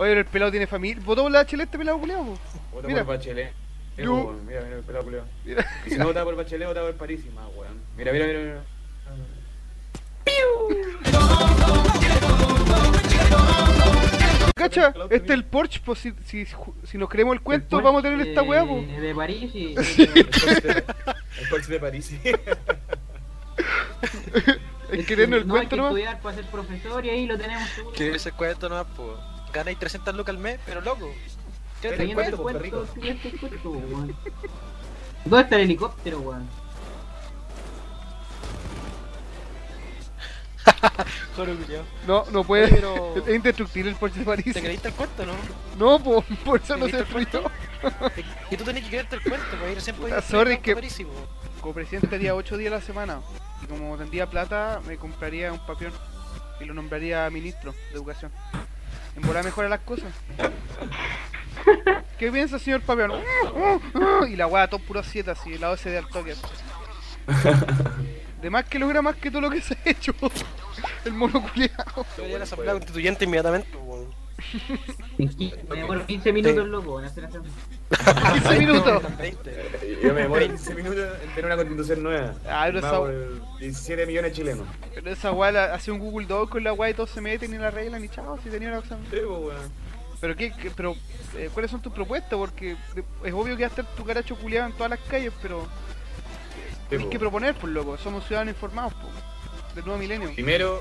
Oye, pero el pelado tiene familia. ¿Votó por la HL este pelado culiao? po? Vota Mira. por Bachelet. Eh, Yo- Mira, mira el pelado. Y si no vota por Bachelet, vota por París y más, weón. Mira, mira, mira, mira. Cacha, este es el Porsche, pues si, si, si nos creemos el cuento, El vamos a tener esta weá, po. De París y. El Porsche de- el Porsche de París. Es que tener el no, hay cuento que nomás. estudiar para ser profesor y ahí lo tenemos. Que ese cuento no pues. Ganáis 300 lucas al mes, pero loco. ¿Qué te cuento, weón. ¿Dónde está el helicóptero, weón? No, no puede. Pero- Es indestructible el Porsche de París. ¿Te creíste el cuento, no? No, po, por eso no ¿Te se cuento? Y tú tenés que creerte el cuento, pues ahí recién podías sorry, que- Parísimo. Como presidente tenía 8 días a la semana. Y como tendría plata, me compraría un papión. Y lo nombraría ministro de educación. En volar mejora las cosas. ¿Qué piensa, señor papión? Y la weá, todo puro 7 así, la OSD al toque. De más que logra más que todo lo que se ha hecho. El mono culiao. Yo haría la asamblea constituyente inmediatamente, weón. En qui- Me demoro 15 minutos, loco, en hacer esa. 15 minutos. 20. Yo me demoro 15 minutos en tener una constitución nueva. Ah, pero esa- por el 17 millones de chilenos. Pero esa weá la- hace un Google Doc con la weá y todos se meten y la arreglan y chao, si tenía una cosa. Sí, pues, weón. Pero qué, qué- pero eh, ¿cuáles son tus propuestas? Porque es obvio que va a estar tu caracho culiado en todas las calles, pero tienes po. que proponer, pues loco, somos ciudadanos informados, pues, del nuevo milenio. Primero,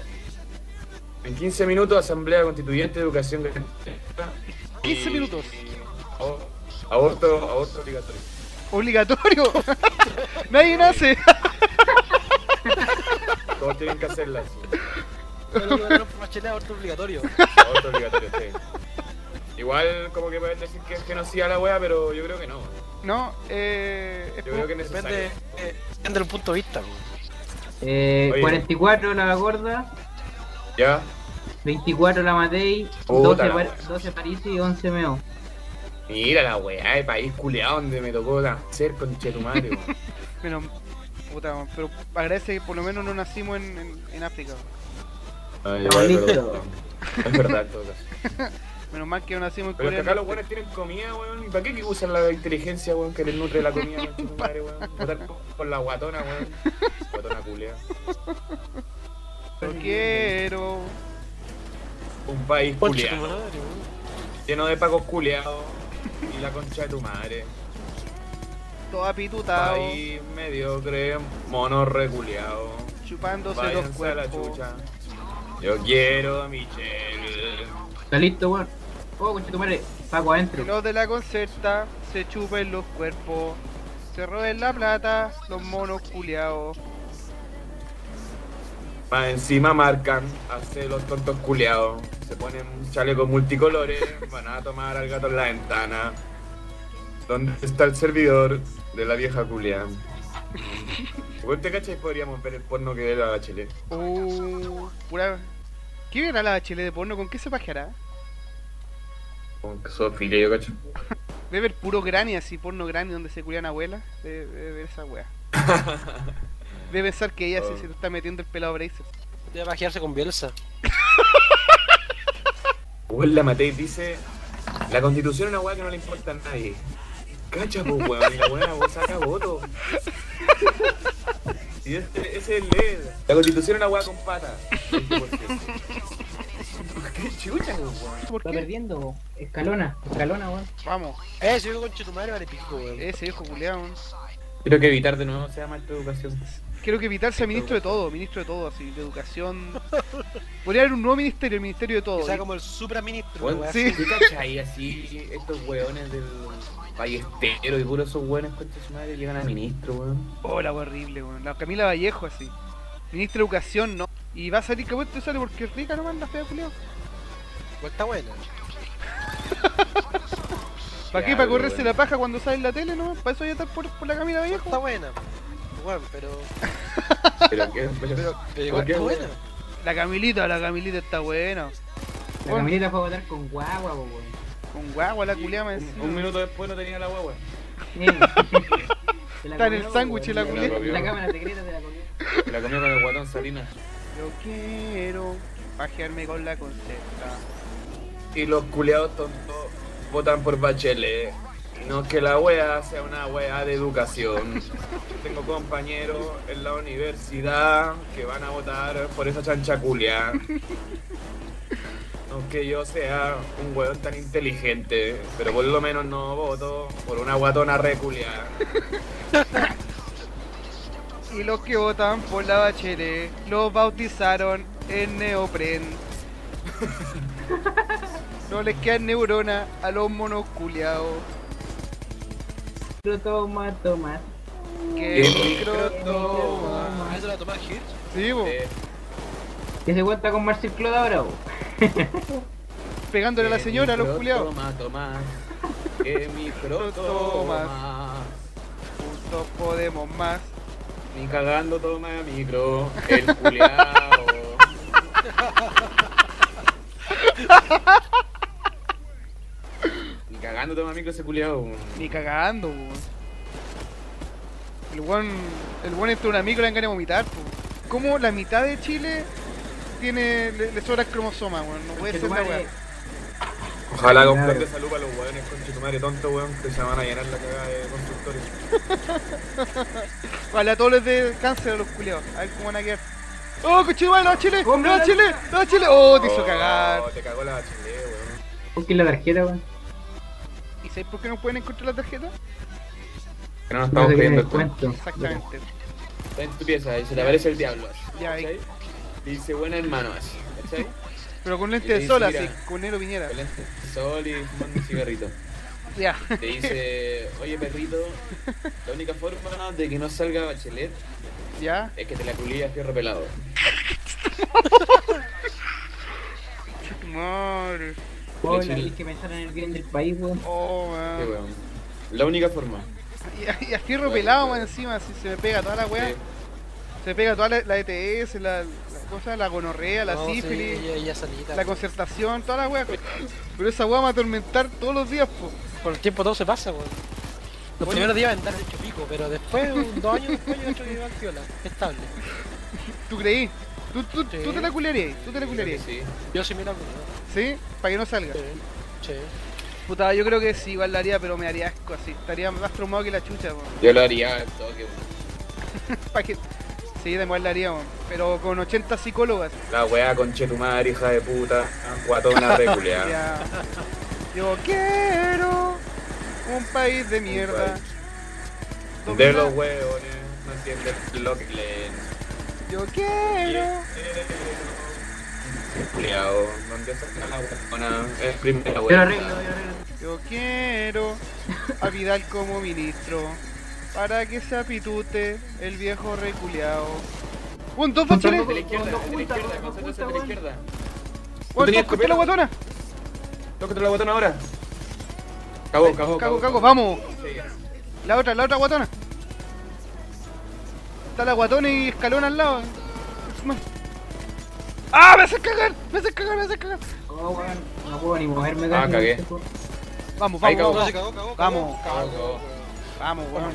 en 15 minutos, Asamblea Constituyente de Educación Gratuita. 15 Y- minutos. Abo- Aborto, aborto obligatorio. Obligatorio. Nadie nace. Todos tienen que hacerla bueno, Bachelet aborto obligatorio. Aborto obligatorio, sí. Igual, como que pueden decir que es genocida la wea, pero yo creo que no. No, eh, Yo creo que es necesario. Depende, eh, depende del punto de vista, weón. Eh, Oye. 44 la gorda, ¿Ya? 24 la Matei, Puta 12, la Par- wea. 12 París y 11 Meo. Mira la weá de país culeado donde me tocó nacer con Chetumare, menos, puta, pero agradece que por lo menos no nacimos en, en, en África. Ay, listos. pero- Es verdad, en todo caso. Menos mal que no nacimos en Pero Corea acá los buenos tienen comida, weón. ¿Y para qué que usan la inteligencia, weón, que les nutre la comida, con Chetumare, weón? Votar por la guatona, weón. Guatona culea. Yo quiero. Un país weón. Lleno de pacos culeados. Y la concha de tu madre. Todo apitutado, País mediocre, mono reculeado. chupándose los Váyanse a la cuerpos. chucha. Yo quiero a Michelle. ¿Está listo, weón? Oh, concha tu madre, Paco adentro. Los de la concerta se chupen los cuerpos, se roben la plata, los monos culiados. Más encima marcan, hace los tontos culeados. Se ponen chalecos multicolores, van a tomar al gato en la ventana. ¿Dónde está el servidor de la vieja culia? Igual te podríamos ver el porno que ve la Bachelet. Uh, pura. ¿Qué verá la chile de porno? ¿Con qué se pajeará? Con zoofilia, yo cacho. Debe ver puro granny así, porno granny donde se culian abuelas. Debe ver esa wea. Debe pensar que ella sí Oh. se te está metiendo el pelado bracer. Debe pajearse con Bielsa. La Matei dice: La constitución es una weá que no le importa a nadie. Cacha, pues weón, y la weá vos saca voto. Y este, ese es el LED. La constitución es una weá con pata. 20%. ¿Qué chucha, weón? ¿Por Está perdiendo, escalona, escalona, weón. Vamos, Eh, si yo con tu madre vale pico, weón. ese viejo culiado. Quiero que evitar de nuevo sea maestro de educación. Quiero que Vital sea ministro de todo, ministro de todo, así, de educación. Podría haber un nuevo ministerio, el ministerio de todo. Que sea como el supraministro, Weón, weón. Sí. ¿Qué cachai así? Estos weones del ballestero y puro esos weones, concha su madre, llegan a ministro, weón. Oh, la wea horrible, weón. La Camila Vallejo, así. Ministra de Educación, no. Y va a salir que esto sale porque es rica nomás la fea culiao. Pues está buena. ¿Para qué? ¿Para correrse bueno. la paja cuando sale en la tele, no? ¿Para eso ya estar por, por la Camila Está Vallejo? buena. Weón, pero. Pero qué, pero, Pero, pero igual qué buena. La Camilita, la Camilita está buena. La Bueno. camioneta fue a votar con guagua, weón. Con guagua la culiao me un, un minuto después no tenía la guagua. Se la Está en el comió, sándwich la culia. En La cámara secreta se la comió. La comió con el guatón Salinas. Yo quiero pajearme con la concerta. y los culiados tontos votan por Bachelet. No que la wea sea una wea de educación. Tengo compañeros en la universidad que van a votar por esa chancha culia. No que yo sea un weón tan inteligente, pero por lo menos no voto por una guatona reculia. Y los que votan por la bachelet los bautizaron en neopren. No les quedan neuronas a los monos Pero toma, toma. Que Que micro micro toma. Ah, eso la tomás hit. Sí, Eh, Que se cuenta con Marcel Clodo ahora, bo. pegándole a la señora a los micro culiados. Toma, toma. Que micro Toma. toma. Juntos podemos más. Ni cagando toma micro, el culiao. Ni cagando toma micro ese culiao. Ni cagando, po. El buen, el buen entre un amigo le ganas de vomitar, po. ¿Cómo la mitad de Chile tiene, le, le sobra el cromosoma, weón? No puede Que ser la weá. Ojalá con plan de salud para los hueones con tu madre tonto, weón, que se van a llenar la cagada de constructores. Vale, a todos les de cáncer a los culiados. A ver cómo van a quedar. ¡Oh, cochimán, no, Chile! ¡No, Chile! ¡No, Chile! ¡Oh, te hizo Oh, cagar! Te cagó la bachelet, weón. Busquen la tarjeta, weón. ¿Y sabes por qué no pueden encontrar la tarjeta? Que no nos No estamos creyendo el cuento. Exactamente. Está en tu pieza y se le aparece el diablo. Ya, ahí. Dice buena hermano así, ¿cachai? Pero con lente te de sol, así, con Nero Piñera. Con lente de sol y fumando un cigarrito. Ya. Te dice, oye perrito, la única forma de que no salga bachelet Ya. es que te la culí a fierro pelado. Hay que pensar en el bien del país, weón. Oh, Sí, weón. La única forma. Y a, y a fierro pelado, man, encima, así se me pega toda la weá. Sí. Se me pega toda la, la ETS, la, la, ¿cómo se llama? la gonorrea, la No, sí, sífilis, la concertación, toda la weá. Pero esa weá me va a atormentar todos los días, po. Con el tiempo todo se pasa, weón. Los Bueno. primeros días van a andar hecho pico, pero después, un- dos años después, yo creo que va al piola. Estable. ¿Tú creí? ¿Tú, tú, Sí. tú te la culearías? ¿Tú te la culearías? sí. Yo sí me la culo. ¿Sí? Para que no salga. Sí. Sí. Puta, yo creo que sí, igual la haría, pero me haría asco así. Estaría más traumado que la chucha, weón. Yo lo haría al toque, weón. Pa' que... Sí, de igual la haría, weón. Pero con 80 psicólogas. La weá con chetumar, hija de puta, guatona reculeada. Ya. Yo quiero un país de mierda. país. De los hueones, no entienden lo que leen. Yo quiero. Culeado, donde saca la hueona, es primera Yo arreglo, yo arreglo. Yo quiero a Vidal como ministro. Para que se apitute el viejo reculeado. Un dos bachelet. De la izquierda, Cuando de la izquierda, de la izquierda. Un tenías dos contra la guatona. Tócate la botona ahora. Cagó, cagó, Cago, cago, vamos. Sí. La otra, la otra guatona. Está la guatona y escalón al lado. ¡Ah! ¡Me haces cagar! ¡Me haces cagar! ¡Me haces cagar! Oh, weón. No puedo ni moverme Ah, cagué. Vamos, vamos, se vamos. cagó, cagó, Vamos. cagó. Weón.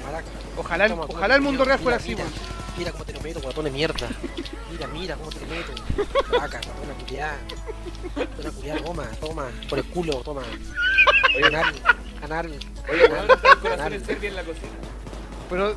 Ojalá, Toma, ojalá el mundo real fuera así, mira. weón. Mira cómo te lo meto, guatón de mierda. Mira, mira cómo te lo meto. Vaca, guatona culiada. Guatona culiada, toma, toma. Por el culo, toma. Oye, Anal, anal. Oye, weón, está el corazón Anal. en Serbia en la cocina. Pero